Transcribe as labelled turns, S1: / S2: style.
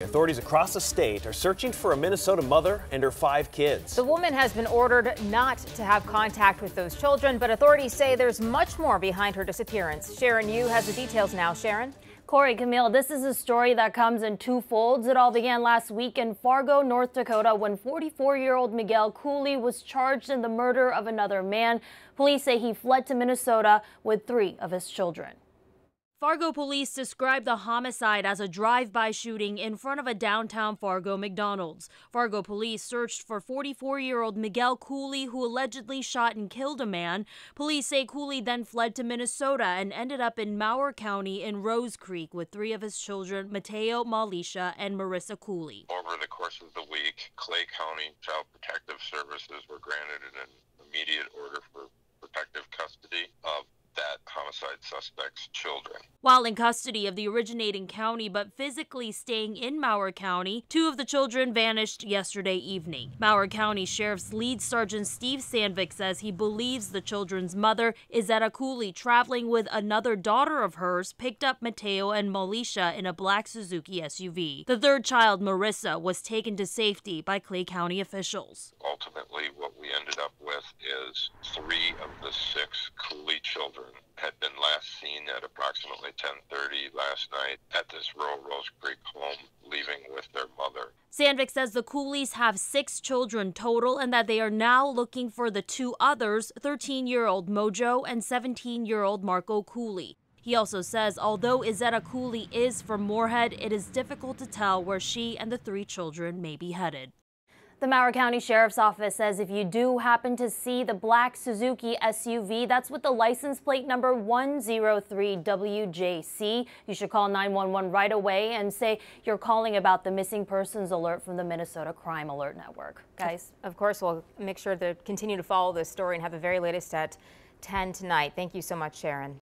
S1: Authorities across the state are searching for a Minnesota mother and her five kids.
S2: The woman has been ordered not to have contact with those children, but authorities say there's much more behind her disappearance. Sharon Yoo has the details now. Sharon?
S3: Corey Camille, this is a story that comes in two folds. It all began last week in Fargo, North Dakota, when 44 year old Miguel Cooley was charged in the murder of another man. Police say he fled to Minnesota with three of his children.
S4: Fargo police described the homicide as a drive-by shooting in front of a downtown Fargo McDonald's. Fargo police searched for 44-year-old Miguel Cooley who allegedly shot and killed a man. Police say Cooley then fled to Minnesota and ended up in Mower County in Rose Creek with three of his children, Mateo, Malisha, and Marissa Cooley.
S5: Over the course of the week, Clay County Child Protective Services were granted an immediate order for protective custody suspect's children.
S4: While in custody of the originating county but physically staying in Mower County, two of the children vanished yesterday evening. Mower County Sheriff's Lead Sergeant Steve Sandvik says he believes the children's mother, Izetta Cooley, traveling with another daughter of hers, picked up Mateo and Malisha in a black Suzuki SUV. The third child, Marissa, was taken to safety by Clay County officials.
S5: Ultimately, what ended up with is three of the six Cooley children had been last seen at approximately 10:30 last night at this rural Rose Creek home, leaving with their mother.
S4: Sandvik says the Cooleys have six children total and that they are now looking for the two others, 13-year-old Mojo and 17-year-old Marco Cooley. He also says although Izetta Cooley is from Moorhead, it is difficult to tell where she and the three children may be headed.
S3: The Mower County Sheriff's Office says if you do happen to see the black Suzuki SUV, that's with the license plate number 103WJC, you should call 911 right away and say you're calling about the missing persons alert from the Minnesota Crime Alert Network. Guys?
S2: Of course, we'll make sure to continue to follow this story and have the very latest at 10 tonight. Thank you so much, Sharon.